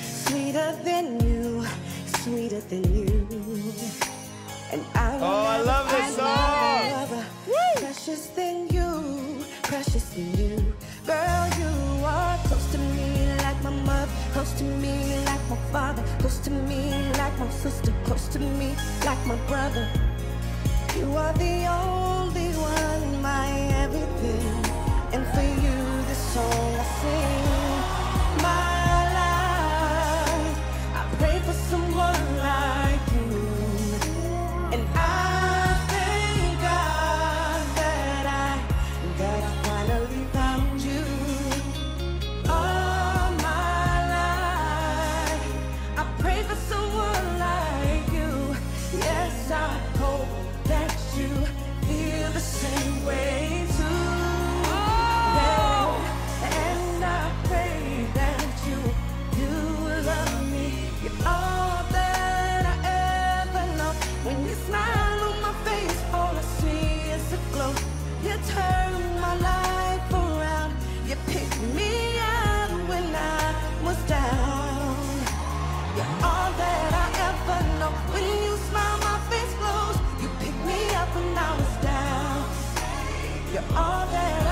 sweeter than you, sweeter than you. And I will Oh, I love this find song. another Precious than you, precious than you. Girl, you are close to me like my mother, close to me like my father, close to me like my sister, close to me like my brother. And I all day.